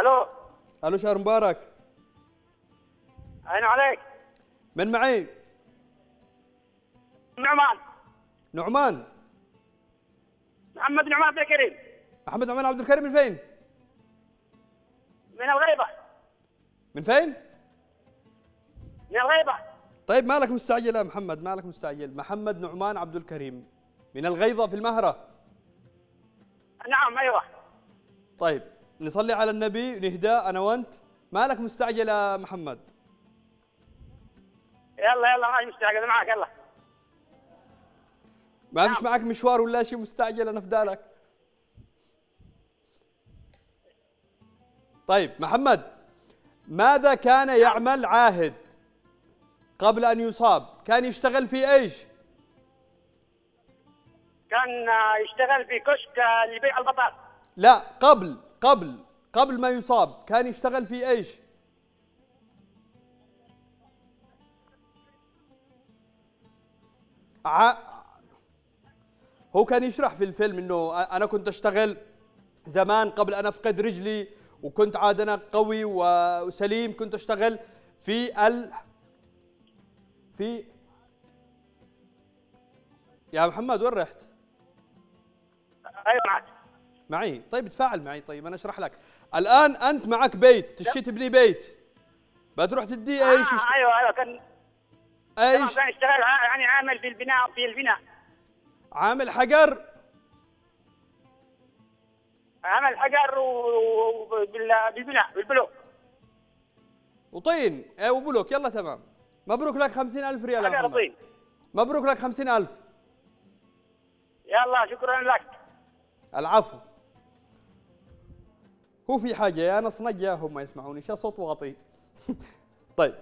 ألو؟ ألو شهر مبارك. عين عليك؟ من معي؟ نعمان. نعمان. محمد نعمان عبد الكريم محمد نعمان عبد الكريم من فين؟ من الغيبة. من فين؟ من الغيبة. طيب مالك مستعجل يا محمد؟ مالك مستعجل. محمد نعمان عبد الكريم. من الغيضة في المهرة. نعم أيوه. طيب. نصلي على النبي نهدى أنا وأنت. مالك مستعجل يا محمد؟ يلا يلا ما مستعجل. معك يلا. ما فيش معك مشوار ولا شيء مستعجل أنا فدالك طيب محمد ماذا كان يعمل عاهد قبل أن يصاب؟ كان يشتغل في إيش؟ كان يشتغل في كشك لبيع البطاطا لا قبل. قبل قبل ما يصاب كان يشتغل في إيش ع... هو كان يشرح في الفيلم إنه أنا كنت أشتغل زمان قبل أن أفقد رجلي وكنت عاد أنا قوي وسليم كنت أشتغل في ال في يا محمد وين رحت؟ أيوه معك معي. طيب تفاعل معي. طيب أنا أشرح لك. الآن أنت معك بيت. تشتي تبني بيت. بتروح تدي أيش. آه أيوه أيوه كان أيش؟ كان يشتغل ع- يعني عامل في البناء في البناء. عامل حجر؟ عمل حجر و- وبال- بالبناء بالبلوك. وطين. اي وبلوك. يلا تمام. مبروك لك خمسين ألف ريال يا حجر طين. مبروك لك خمسين ألف. يلا شكرا لك. العفو. هو في حاجة يا نصنق يا هم ما يسمعوني. شا صوت واطي؟ طيب.